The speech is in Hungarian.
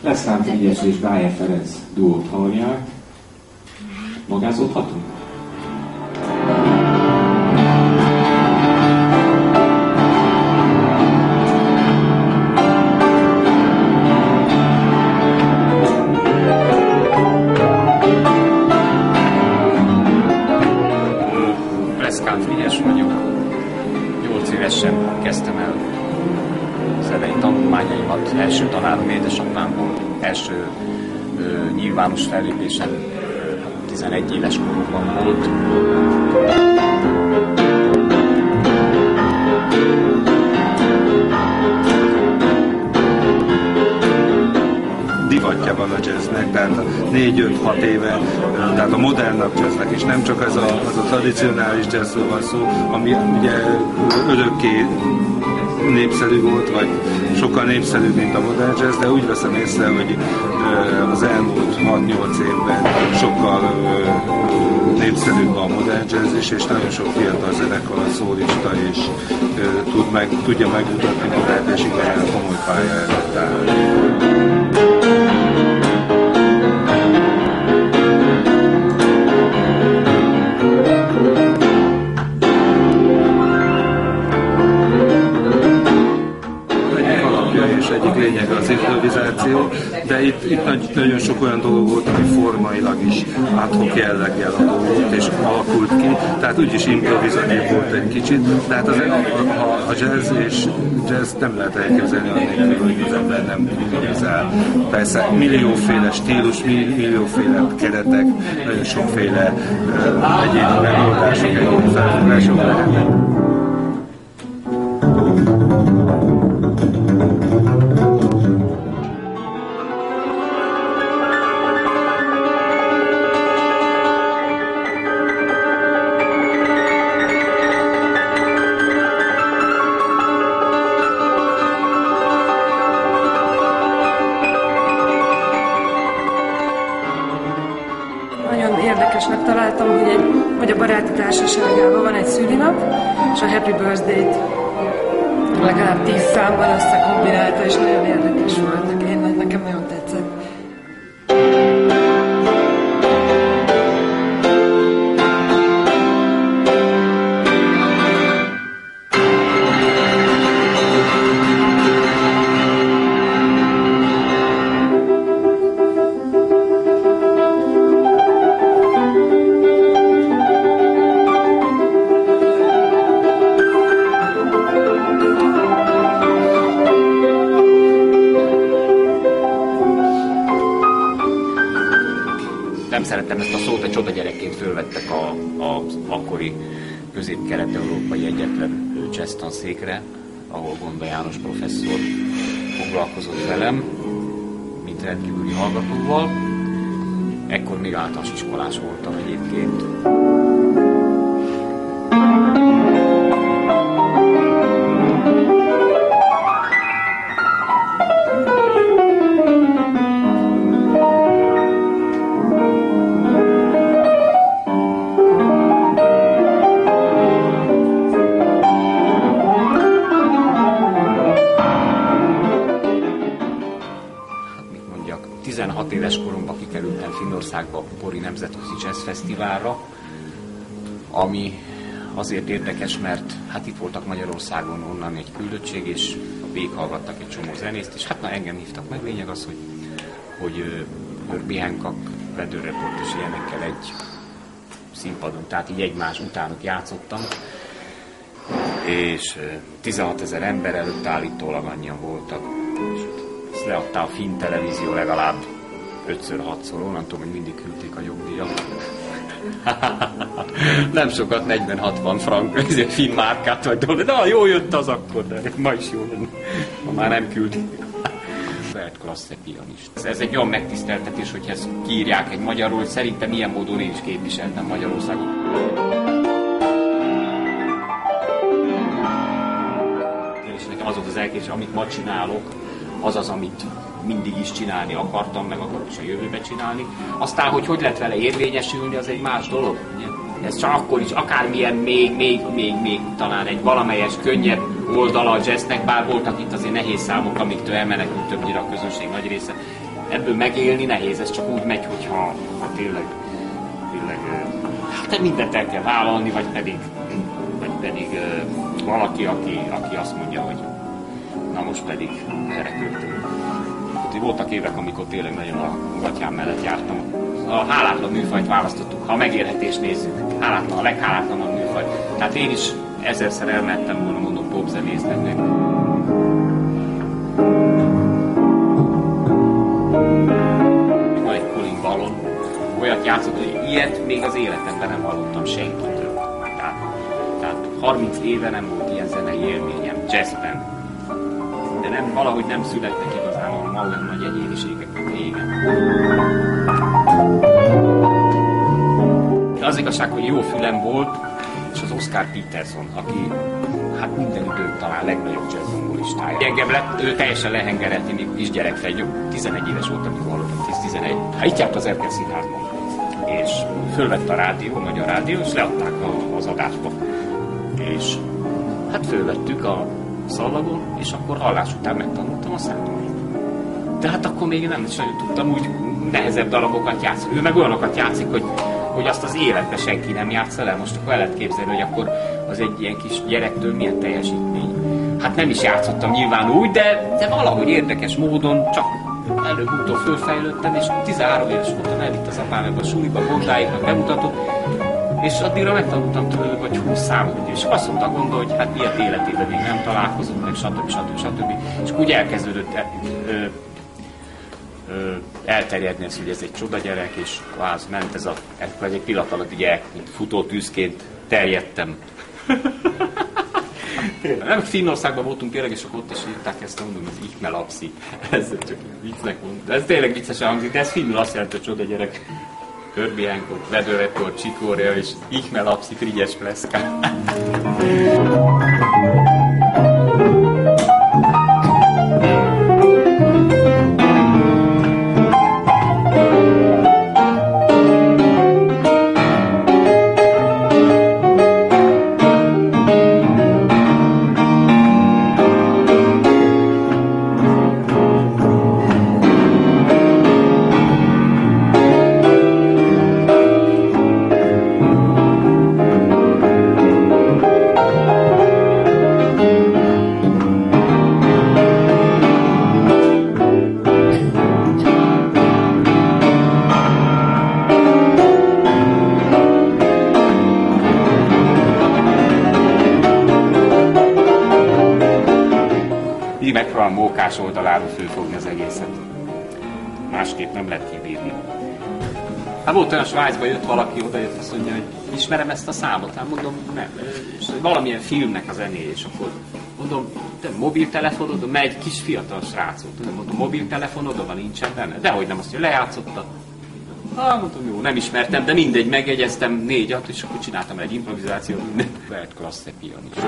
Leszkán Frigyes és Báje Ferenc duót hallják. Magázódhatunk? Tanárom édesapám volt. Első ö, nyilvános fellépésem ö, 11 éves koromban volt. divatja van a jazznek, tehát 4-5-6 éve, tehát a modernabb jazznek, és nem csak ez a, az a tradicionális jazzről van szó, ami ugye örökké népszerű volt, vagy sokkal népszerűbb, mint a modern jazz, de úgy veszem észre, hogy az elmúlt 6-8 évben sokkal népszerűbb a modern jazz is, és nagyon sok fiatal zenekar, szólista is tud meg, tudja megmutatni magát, és igen, komoly előtt improvizáció, de itt, itt nagyon sok olyan dolog volt, ami formailag is áthok jelleggel adódott és alakult ki, tehát úgyis improvizálni volt egy kicsit, de hát az, a, a jazz és jazz nem lehet elképzelni annélkül, hogy az ember nem improvizál. Persze millióféle stílus, millióféle keretek, nagyon sokféle egyéni megoldások, egyéni felfogások lehetnek. Érdekesnek találtam, hogy, egy, hogy a baráti társaságában van egy szülinap, és a Happy Birthday-t legalább tíz számban összekombinálta, és nagyon érdekes nem szeretem ezt a szót, egy csoda gyerekként fölvettek a, a akkori közép-kelet-európai egyetlen székre, ahol Gonda János professzor foglalkozott velem, mint rendkívüli hallgatóval. Ekkor még általános iskolás voltam egyébként. Pori Nemzetközi Jazz Fesztiválra, ami azért érdekes, mert hát itt voltak Magyarországon onnan egy küldöttség, és véghallgattak egy csomó zenészt, és hát na engem hívtak meg, lényeg az, hogy, hogy Herbie Hancock, Weather Report és ilyenekkel egy színpadon, tehát így egymás utánok játszottam, és ö, 16 ezer ember előtt állítólag annyian voltak, és ezt leadta a finn televízió legalább 5-6-szor, onnantól még mindig küldték a jogdíjat. Nem sokat, 40-60 frank, ezért finn márkát vagy dolog, de jó jött az akkor, de ma is jó lenne, ma már nem küldik. Weltklasse pianist. Ez egy olyan megtiszteltetés, hogy ezt kiírják egy magyarul, hogy szerintem ilyen módon én is képviseltem Magyarországot. És nekem az volt az elképzelés, amit ma csinálok, az az, amit mindig is csinálni akartam, meg akarok is a jövőbe csinálni. Aztán, hogy hogy lehet vele érvényesülni, az egy más dolog. Ez csak akkor is, akármilyen még, még, még, még talán egy valamelyes könnyebb oldala a jazznek, bár voltak itt azért nehéz számok, amiktől elmenekült többnyire a közönség nagy része. Ebből megélni nehéz, ez csak úgy megy, hogyha ha tényleg, tényleg hát mindent el kell vállalni, vagy pedig, vagy pedig valaki, aki, aki azt mondja, hogy na most pedig erre költünk. Voltak évek, amikor tényleg nagyon a gatyám mellett jártam. A hálátlan műfajt választottuk, ha megélhetést nézzük. Hálátlan, a leghálátlanabb műfaj. Tehát én is ezerszer elmentem volna, mondom, popzenésznek. Van egy Colin Ballon, olyat játszott, hogy ilyet még az életemben nem hallottam senkitől. Tehát, tehát 30 éve nem volt ilyen zenei élményem jazzben. De nem, valahogy nem születtek igazán a olyan nagy egyéniségek, mint régen. De az igazság, hogy jó fülem volt, és az Oscar Peterson, aki hát minden idők talán legnagyobb jazz zongalistája. Engem lett, ő teljesen lehengerelt, még kisgyerek fel, 11 éves voltam, amikor hallottam, 10-11. Hát itt járt az Erkel Színházban. És fölvett a rádió, a magyar rádió, és leadták a, az adásba. És hát fölvettük a szalagon, és akkor hallás után megtanultam a számokat. De hát akkor még nem is nagyon tudtam úgy nehezebb darabokat játszani. Ő meg olyanokat játszik, hogy hogy azt az életben senki nem játsza le. Most akkor el lehet képzelni, hogy akkor az egy ilyen kis gyerektől milyen teljesítmény. Hát nem is játszottam nyilván úgy, de, de valahogy érdekes módon csak előbb-utóbb fölfejlődtem, és 13 éves voltam, elvitt az apám ebbe a suliba, bondáiknak bemutatott, és addigra megtanultam tőle, vagy 20 számot, és azt mondta gondolni, hogy hát miért életében még nem találkozunk, meg stb. stb. stb. És úgy elkezdődött elterjedni ez, hogy ez egy csoda gyerek, és az ment ez a, ez egy pillanat alatt mint futó tűzként terjedtem. Nem, Finnországban voltunk tényleg, és akkor ott is írták ezt, mondom, ez így melapszi. Ez csak viccnek mondom. Ez tényleg viccesen hangzik, de ez finnul azt jelenti, hogy csoda gyerek. Körbiánkor, Vedőrekor, Csikória, és így melapszi, frigyes pleszka. mókás oldaláról fölfogni az egészet. Másképp nem lehet kibírni. Hát volt olyan Svájcban jött valaki, oda jött, azt mondja, hogy ismerem ezt a számot, hát mondom, nem, és valamilyen filmnek a zené, és akkor mondom, te mobiltelefonod, mert egy kis fiatal srác volt, mondom, mobiltelefonod van nincsen benne, de hogy nem azt, hogy lejátszotta. Hát mondom, jó, nem ismertem, de mindegy, megjegyeztem négy-hat, és akkor csináltam egy improvizációt, minden. Lehet klassz pianist.